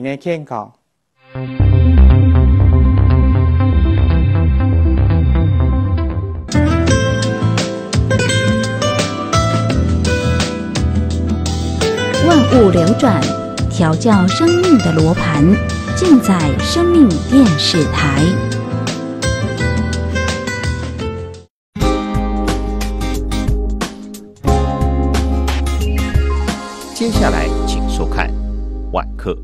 你的健康。万物流转，调教生命的罗盘，尽在生命电视台。接下来，请收看晚课。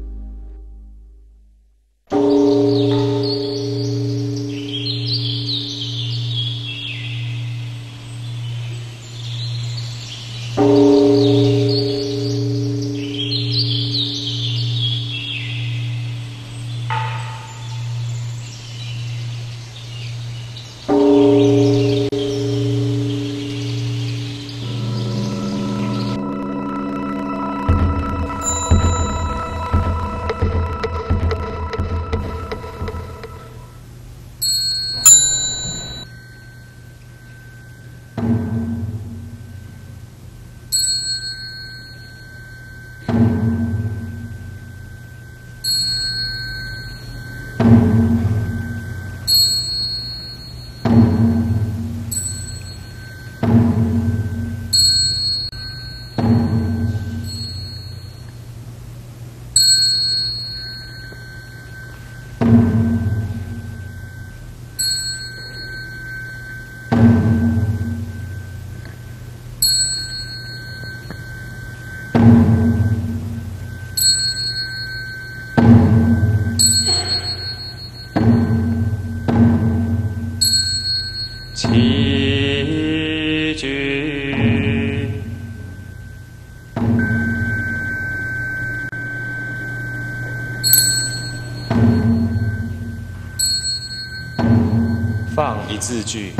放一字句。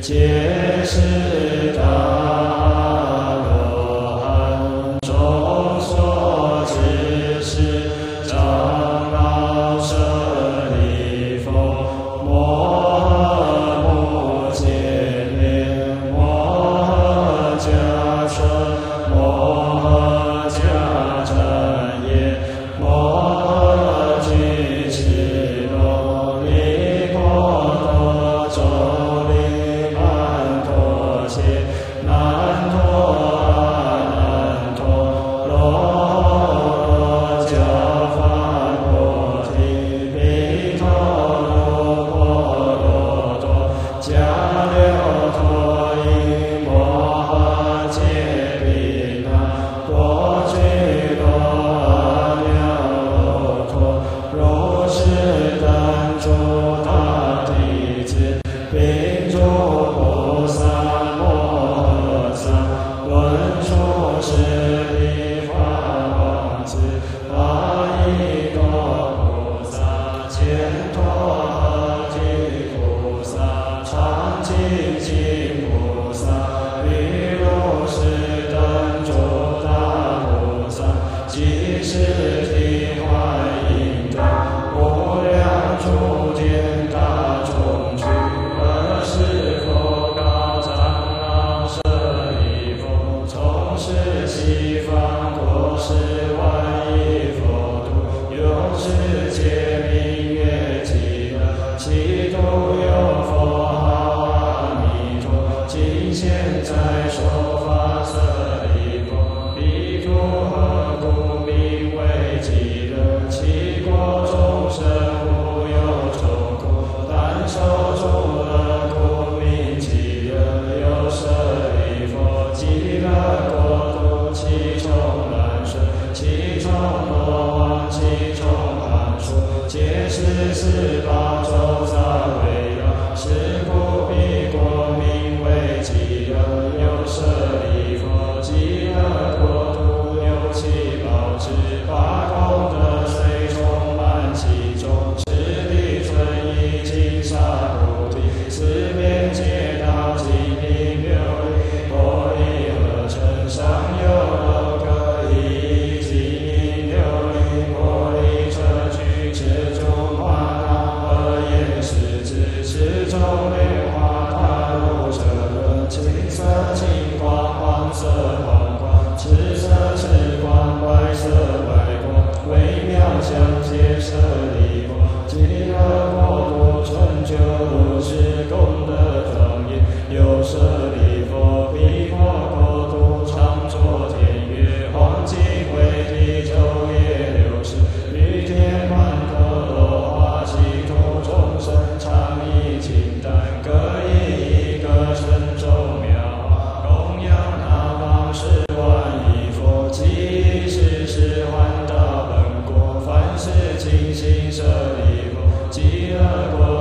皆是道。是十八。清心舍利弗，极乐国。